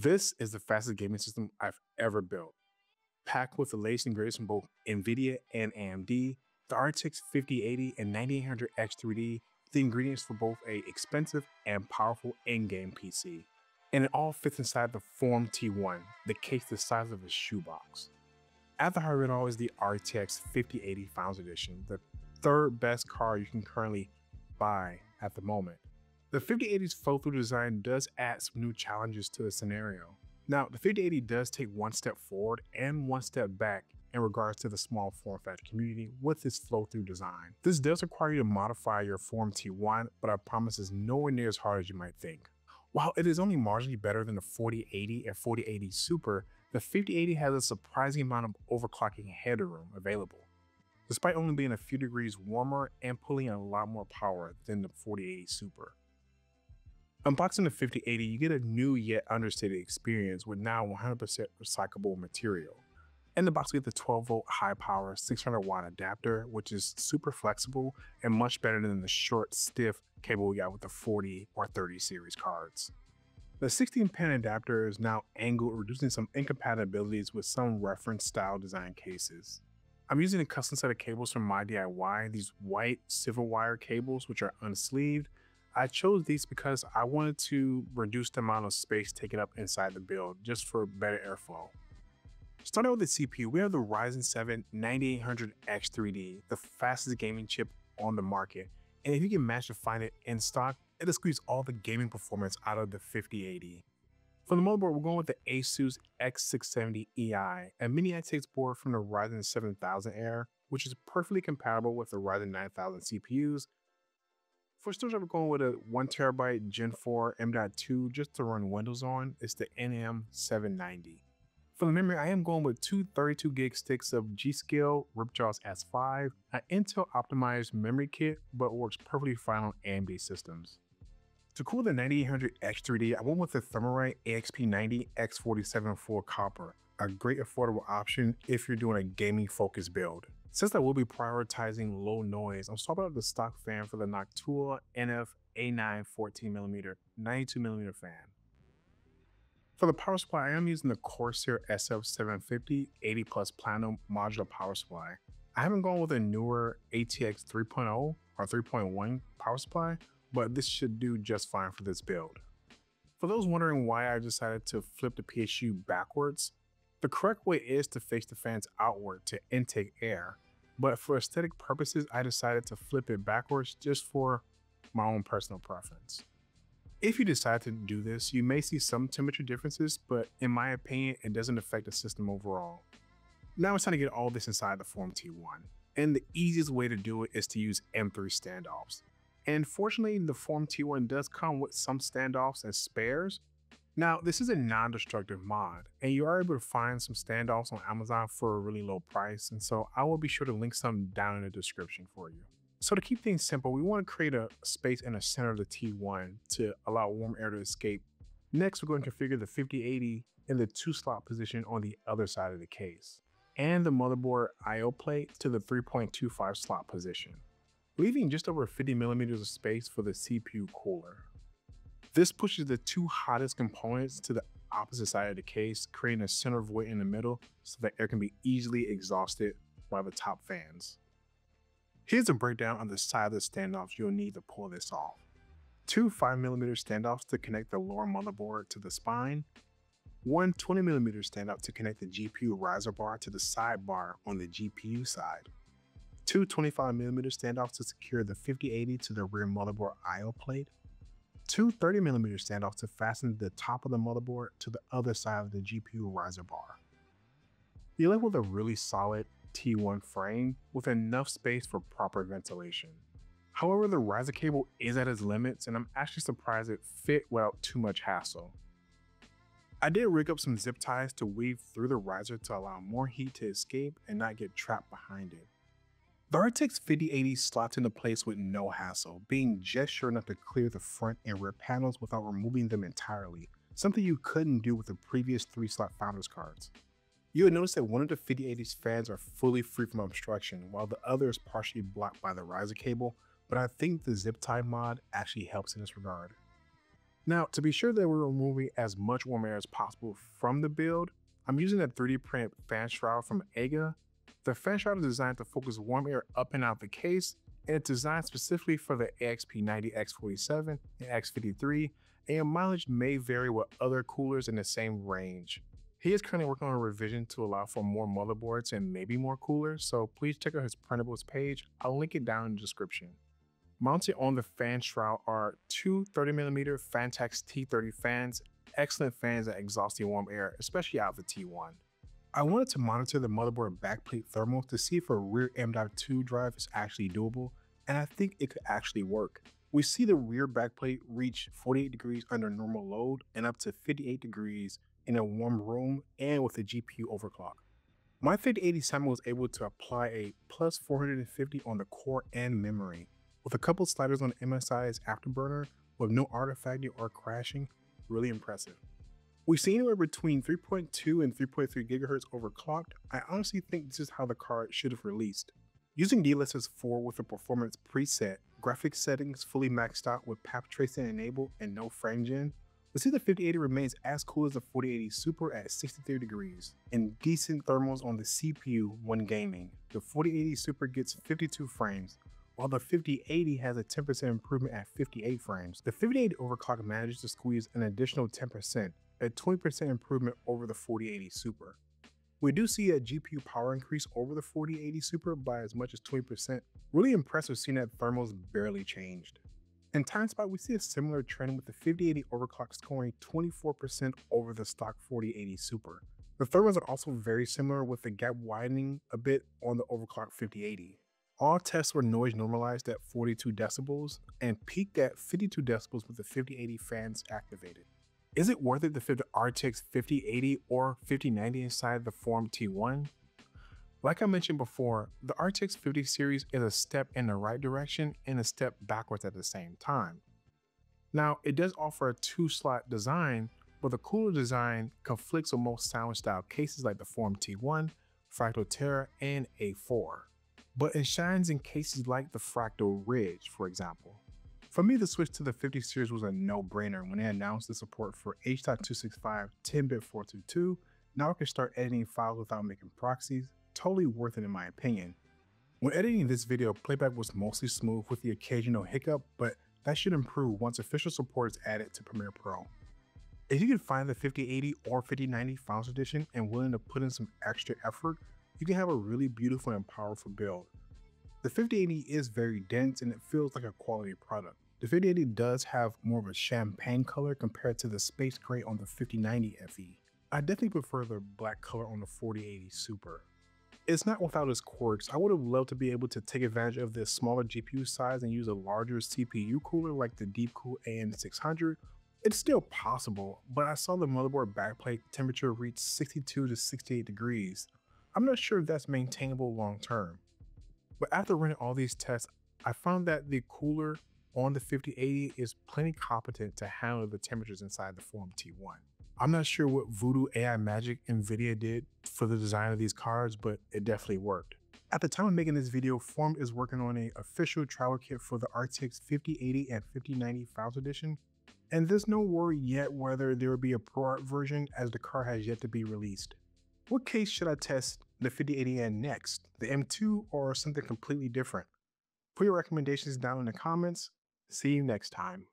This is the fastest gaming system I've ever built. Packed with the latest and greatest from both NVIDIA and AMD, the RTX 5080 and 9800 X3D, the ingredients for both a expensive and powerful in-game PC. And it all fits inside the FormD T1, the case the size of a shoebox. At the heart of it all is the RTX 5080 Founders Edition, the third best card you can currently buy at the moment. The 5080's flow-through design does add some new challenges to the scenario. Now, the 5080 does take one step forward and one step back in regards to the small form factor community with its flow-through design. This does require you to modify your FormD T1, but I promise it's nowhere near as hard as you might think. While it is only marginally better than the 4080 and 4080 Super, the 5080 has a surprising amount of overclocking headroom available, despite only being a few degrees warmer and pulling a lot more power than the 4080 Super. Unboxing the 5080, you get a new yet understated experience with now 100% recyclable material. In the box, we get the 12 volt high power 600 watt adapter, which is super flexible and much better than the short, stiff cable we got with the 40 or 30 series cards. The 16 pin adapter is now angled, reducing some incompatibilities with some reference style design cases. I'm using a custom set of cables from MODDIY, these white silver wire cables, which are unsleeved, I chose these because I wanted to reduce the amount of space taken up inside the build just for better airflow. Starting with the CPU, we have the Ryzen 7 9800X3D, the fastest gaming chip on the market. And if you can manage to find it in stock, it'll squeeze all the gaming performance out of the 5080. For the motherboard, we're going with the Asus X670EI, a mini x86 board from the Ryzen 7000 Air, which is perfectly compatible with the Ryzen 9000 CPUs for storage, I'm going with a one terabyte Gen 4 M.2 just to run Windows on. It's the NM790. For the memory, I am going with two 32 gig sticks of G.Skill Ripjaws S5, an Intel optimized memory kit, but works perfectly fine on AMD systems. To cool the 9800X3D, I went with the Thermalright AXP90 X47 Full Copper, a great affordable option if you're doing a gaming focused build. Since I will be prioritizing low noise, I'm swapping out the stock fan for the Noctua NF A9 14mm 92mm fan. For the power supply, I am using the Corsair SF750 80 plus Platinum modular power supply. I haven't gone with a newer ATX 3.0 or 3.1 power supply, but this should do just fine for this build. For those wondering why I decided to flip the PSU backwards, the correct way is to face the fans outward to intake air, but for aesthetic purposes, I decided to flip it backwards just for my own personal preference. If you decide to do this, you may see some temperature differences, but in my opinion, it doesn't affect the system overall. Now it's time to get all this inside the FormD T1, and the easiest way to do it is to use M3 standoffs. And fortunately, the FormD T1 does come with some standoffs as spares, now, this is a non-destructive mod, and you are able to find some standoffs on Amazon for a really low price, and so I will be sure to link some down in the description for you. So to keep things simple, we want to create a space in the center of the T1 to allow warm air to escape. Next, we're going to configure the 5080 in the two slot position on the other side of the case, and the motherboard IO plate to the 3.25 slot position, leaving just over 50 millimeters of space for the CPU cooler. This pushes the two hottest components to the opposite side of the case, creating a center void in the middle so that air can be easily exhausted by the top fans. Here's a breakdown on the side of the standoffs you'll need to pull this off. Two 5mm standoffs to connect the lower motherboard to the spine, one 20mm standoff to connect the GPU riser bar to the sidebar on the GPU side, two 25mm standoffs to secure the 5080 to the rear motherboard I.O. plate, two 30mm standoffs to fasten the top of the motherboard to the other side of the GPU riser bar. You left with a really solid T1 frame with enough space for proper ventilation. However, the riser cable is at its limits and I'm actually surprised it fit without too much hassle. I did rig up some zip ties to weave through the riser to allow more heat to escape and not get trapped behind it. The RTX 5080 slots into place with no hassle, being just sure enough to clear the front and rear panels without removing them entirely, something you couldn't do with the previous 3-slot Founders cards. You would notice that one of the 5080's fans are fully free from obstruction, while the other is partially blocked by the riser cable, but I think the zip tie mod actually helps in this regard. Now, to be sure that we're removing as much warm air as possible from the build, I'm using a 3D print fan shroud from EIGA. The fan shroud is designed to focus warm air up and out the case, and it's designed specifically for the AXP90 X47 and X53, and mileage may vary with other coolers in the same range. He is currently working on a revision to allow for more motherboards and maybe more coolers, so please check out his printables page. I'll link it down in the description. Mounted on the fan shroud are two 30mm Phanteks T30 fans, excellent fans at exhausting warm air, especially out of the T1. I wanted to monitor the motherboard backplate thermal to see if a rear M.2 drive is actually doable, and I think it could actually work. We see the rear backplate reach 48 degrees under normal load and up to 58 degrees in a warm room and with a GPU overclock. My 5080 Simon was able to apply a plus 450 on the core and memory, with a couple sliders on MSI's Afterburner with no artifacting or crashing, really impressive. We see anywhere between 3.2 and 3.3 GHz overclocked. I honestly think this is how the card should have released. Using DLSS 4 with a performance preset, graphics settings fully maxed out with path tracing enabled and no frame gen, we see the 5080 remains as cool as the 4080 Super at 63 degrees, and decent thermals on the CPU when gaming. The 4080 Super gets 52 frames, while the 5080 has a 10% improvement at 58 frames. The 5080 overclock manages to squeeze an additional 10%, a 20% improvement over the 4080 Super. We do see a GPU power increase over the 4080 Super by as much as 20%. Really impressive seeing that thermals barely changed. In Time Spy, we see a similar trend with the 5080 overclock scoring 24% over the stock 4080 Super. The thermals are also very similar with the gap widening a bit on the overclock 5080. All tests were noise normalized at 42 decibels and peaked at 52 decibels with the 5080 fans activated. Is it worth it to fit the RTX 5080 or 5090 inside the FormD T1? Like I mentioned before, the RTX 50 series is a step in the right direction and a step backwards at the same time. Now, it does offer a two slot design, but the cooler design conflicts with most sandwich style cases like the FormD T1, Fractal Terra, and A4 but it shines in cases like the Fractal Ridge, for example. For me, the switch to the 50 series was a no-brainer when they announced the support for H.265 10-bit 422. Now I can start editing files without making proxies, totally worth it in my opinion. When editing this video, playback was mostly smooth with the occasional hiccup, but that should improve once official support is added to Premiere Pro. If you can find the 5080 or 5090 Founders Edition and willing to put in some extra effort, you can have a really beautiful and powerful build. The 5080 is very dense and it feels like a quality product. The 5080 does have more of a champagne color compared to the space gray on the 5090 FE. I definitely prefer the black color on the 4080 Super. It's not without its quirks. I would have loved to be able to take advantage of this smaller GPU size and use a larger CPU cooler like the Deepcool AN600. It's still possible, but I saw the motherboard backplate temperature reach 62 to 68 degrees, I'm not sure if that's maintainable long term. But after running all these tests, I found that the cooler on the 5080 is plenty competent to handle the temperatures inside the FormD T1. I'm not sure what voodoo AI magic NVIDIA did for the design of these cards, but it definitely worked. At the time of making this video, FormD is working on an official travel kit for the RTX 5080 and 5090 Founders Edition, and there's no worry yet whether there will be a ProArt version as the card has yet to be released. What case should I test the 5080N next, the M2 or something completely different? Put your recommendations down in the comments. See you next time.